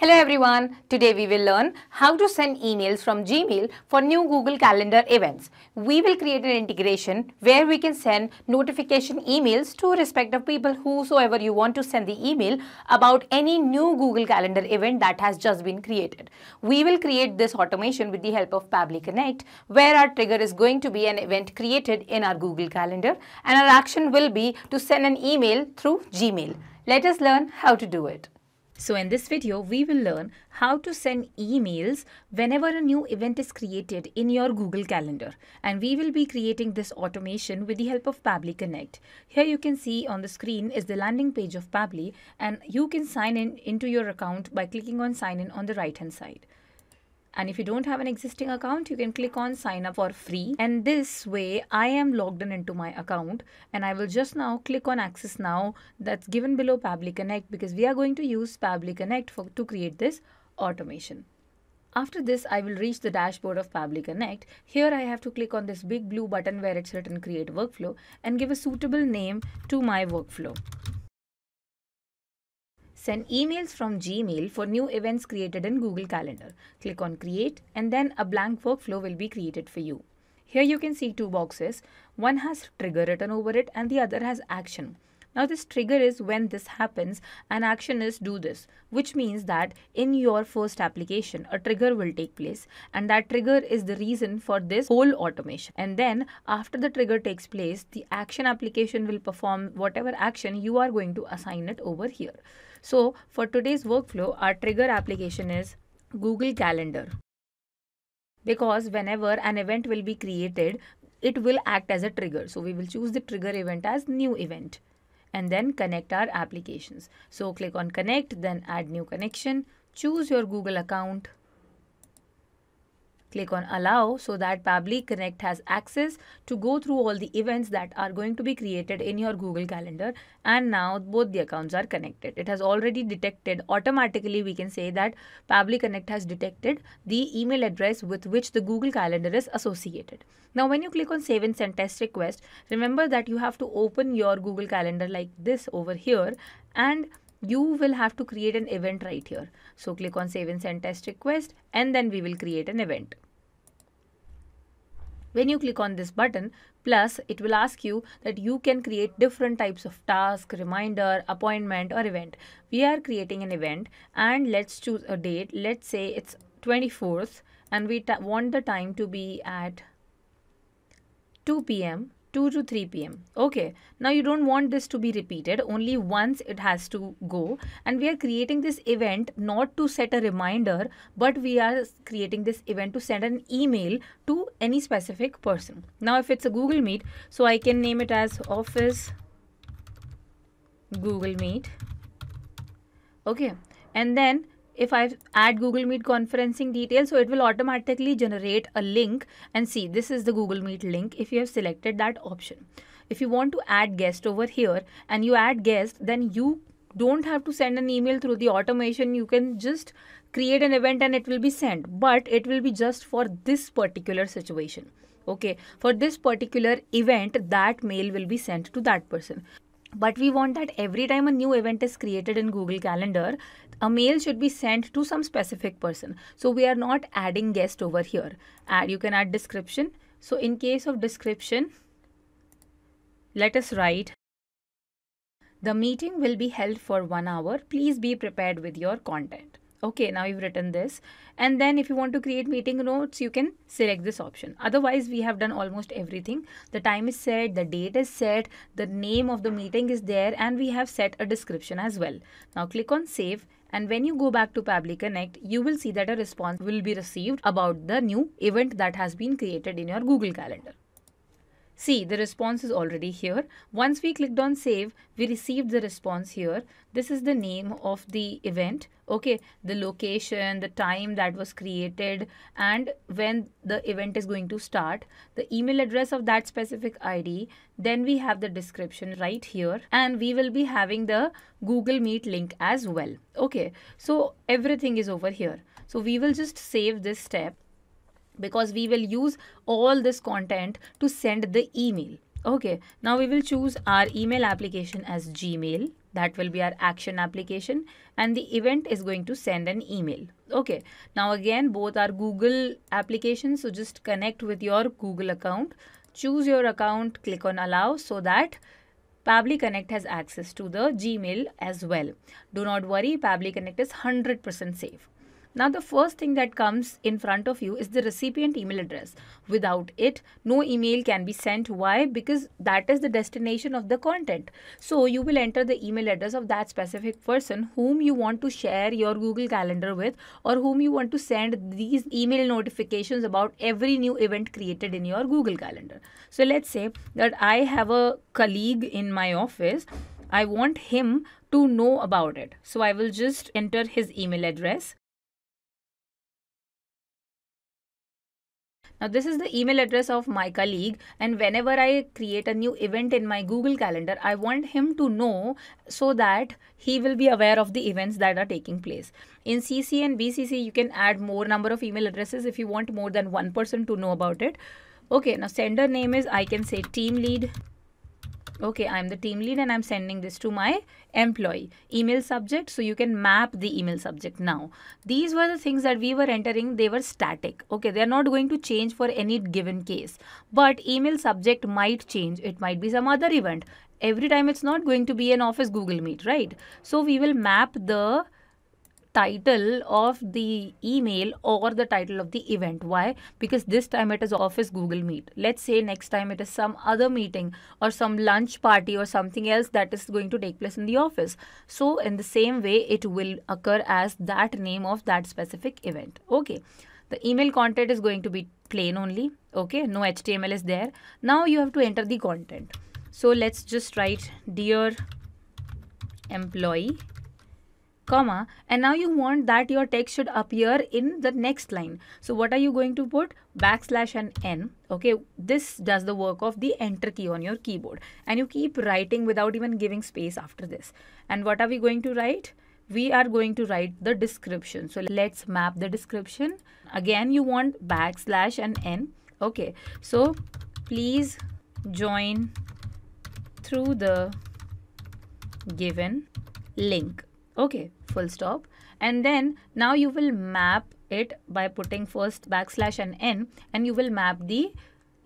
Hello everyone, today we will learn how to send emails from Gmail for new Google Calendar events. We will create an integration where we can send notification emails to respective people whosoever you want to send the email about any new Google Calendar event that has just been created. We will create this automation with the help of Pabbly Connect where our trigger is going to be an event created in our Google Calendar and our action will be to send an email through Gmail. Let us learn how to do it. So in this video, we will learn how to send emails whenever a new event is created in your Google Calendar. And we will be creating this automation with the help of Pabbly Connect. Here you can see on the screen is the landing page of Pabbly and you can sign in into your account by clicking on sign in on the right hand side. And if you don't have an existing account, you can click on sign up for free. And this way I am logged in into my account and I will just now click on access now that's given below Pabbly Connect because we are going to use Pabbly Connect for, to create this automation. After this, I will reach the dashboard of Pabbly Connect. Here I have to click on this big blue button where it's written create workflow and give a suitable name to my workflow. Send emails from Gmail for new events created in Google Calendar. Click on create and then a blank workflow will be created for you. Here you can see two boxes. One has trigger written over it and the other has action. Now this trigger is when this happens and action is do this, which means that in your first application, a trigger will take place and that trigger is the reason for this whole automation. And then after the trigger takes place, the action application will perform whatever action you are going to assign it over here. So for today's workflow, our trigger application is Google Calendar. Because whenever an event will be created, it will act as a trigger. So we will choose the trigger event as new event and then connect our applications. So click on connect, then add new connection, choose your Google account, Click on allow so that Pabbly Connect has access to go through all the events that are going to be created in your Google Calendar and now both the accounts are connected. It has already detected automatically we can say that Pabbly Connect has detected the email address with which the Google Calendar is associated. Now when you click on save and send test request, remember that you have to open your Google Calendar like this over here and you will have to create an event right here. So click on save and send test request and then we will create an event. When you click on this button, plus it will ask you that you can create different types of task, reminder, appointment or event. We are creating an event and let's choose a date. Let's say it's 24th and we want the time to be at 2 p.m. 2 to 3 p.m. Okay, now you don't want this to be repeated, only once it has to go. And we are creating this event not to set a reminder, but we are creating this event to send an email to any specific person. Now, if it's a Google Meet, so I can name it as Office Google Meet. Okay, and then if I add Google Meet conferencing details, so it will automatically generate a link and see this is the Google Meet link if you have selected that option. If you want to add guest over here and you add guest, then you don't have to send an email through the automation. You can just create an event and it will be sent, but it will be just for this particular situation. Okay, for this particular event, that mail will be sent to that person but we want that every time a new event is created in Google Calendar, a mail should be sent to some specific person. So we are not adding guest over here. Add, you can add description. So in case of description, let us write the meeting will be held for one hour. Please be prepared with your content. Okay, now you've written this. And then if you want to create meeting notes, you can select this option. Otherwise, we have done almost everything. The time is set, the date is set, the name of the meeting is there, and we have set a description as well. Now click on save. And when you go back to Pabbly Connect, you will see that a response will be received about the new event that has been created in your Google Calendar. See, the response is already here. Once we clicked on save, we received the response here. This is the name of the event. Okay, the location, the time that was created and when the event is going to start, the email address of that specific ID. Then we have the description right here and we will be having the Google Meet link as well. Okay, so everything is over here. So we will just save this step because we will use all this content to send the email. Okay, now we will choose our email application as Gmail that will be our action application and the event is going to send an email okay now again both are google applications so just connect with your google account choose your account click on allow so that Pabbly Connect has access to the Gmail as well. Do not worry, Pabbly Connect is 100% safe. Now the first thing that comes in front of you is the recipient email address. Without it, no email can be sent. Why? Because that is the destination of the content. So you will enter the email address of that specific person whom you want to share your Google Calendar with or whom you want to send these email notifications about every new event created in your Google Calendar. So let's say that I have a colleague in my office. I want him to know about it. So I will just enter his email address Now this is the email address of my colleague and whenever I create a new event in my Google Calendar, I want him to know so that he will be aware of the events that are taking place. In CC and BCC, you can add more number of email addresses if you want more than one person to know about it. Okay, now sender name is, I can say team lead okay i'm the team lead and i'm sending this to my employee. Email subject so you can map the email subject now. These were the things that we were entering. They were static. Okay they're not going to change for any given case. But email subject might change. It might be some other event. Every time it's not going to be an office google meet right? So we will map the title of the email or the title of the event. Why? Because this time it is Office Google Meet. Let's say next time it is some other meeting or some lunch party or something else that is going to take place in the office. So in the same way, it will occur as that name of that specific event. Okay. The email content is going to be plain only. Okay. No HTML is there. Now you have to enter the content. So let's just write dear employee comma and now you want that your text should appear in the next line. So what are you going to put? Backslash and n okay? This does the work of the enter key on your keyboard. And you keep writing without even giving space after this. And what are we going to write? We are going to write the description. So let's map the description. Again you want backslash and n okay? So please join through the given link okay full stop. And then now you will map it by putting first backslash and n and you will map the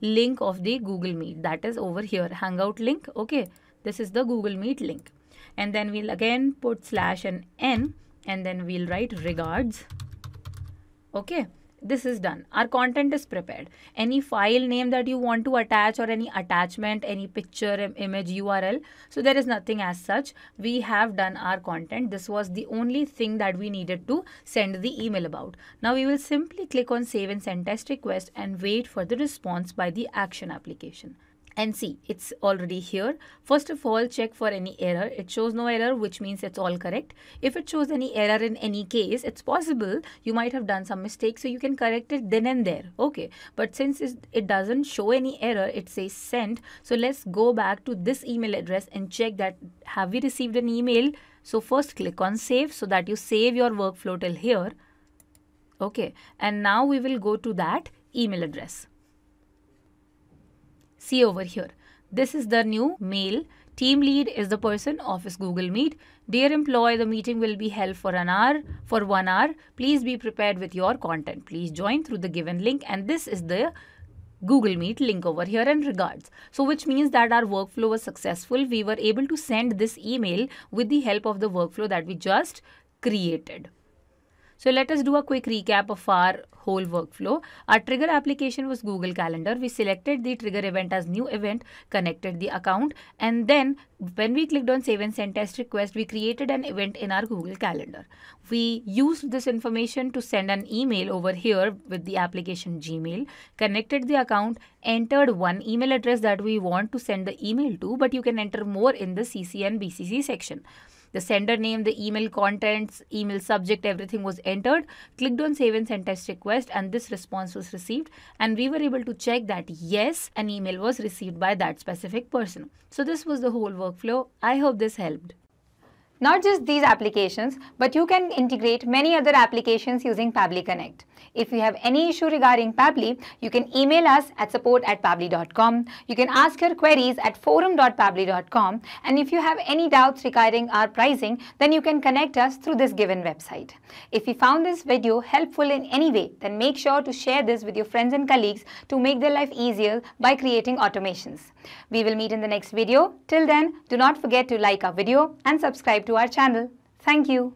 link of the Google Meet. That is over here hangout link. Okay this is the Google Meet link. And then we'll again put slash and n and then we'll write regards. Okay this is done. Our content is prepared. Any file name that you want to attach or any attachment any picture image url so there is nothing as such. We have done our content. This was the only thing that we needed to send the email about. Now we will simply click on save and send test request and wait for the response by the action application and see it's already here. First of all, check for any error. It shows no error, which means it's all correct. If it shows any error in any case, it's possible you might have done some mistake, so you can correct it then and there. Okay, but since it doesn't show any error, it says sent. So let's go back to this email address and check that have we received an email. So first click on save so that you save your workflow till here. Okay, and now we will go to that email address. See over here. This is the new mail. Team lead is the person, office Google Meet. Dear employee, the meeting will be held for an hour, for one hour. Please be prepared with your content. Please join through the given link. And this is the Google Meet link over here and regards. So which means that our workflow was successful. We were able to send this email with the help of the workflow that we just created. So let us do a quick recap of our whole workflow. Our trigger application was Google Calendar. We selected the trigger event as new event, connected the account, and then when we clicked on save and send test request, we created an event in our Google Calendar. We used this information to send an email over here with the application Gmail, connected the account, entered one email address that we want to send the email to, but you can enter more in the CC and BCC section the sender name, the email contents, email subject, everything was entered. Clicked on save and send test request and this response was received. And we were able to check that yes, an email was received by that specific person. So this was the whole workflow. I hope this helped. Not just these applications, but you can integrate many other applications using Pabbly Connect. If you have any issue regarding Pabbly, you can email us at support at pabbly.com. You can ask your queries at forum.pabbly.com. And if you have any doubts regarding our pricing, then you can connect us through this given website. If you found this video helpful in any way, then make sure to share this with your friends and colleagues to make their life easier by creating automations. We will meet in the next video. Till then, do not forget to like our video and subscribe to our channel. Thank you.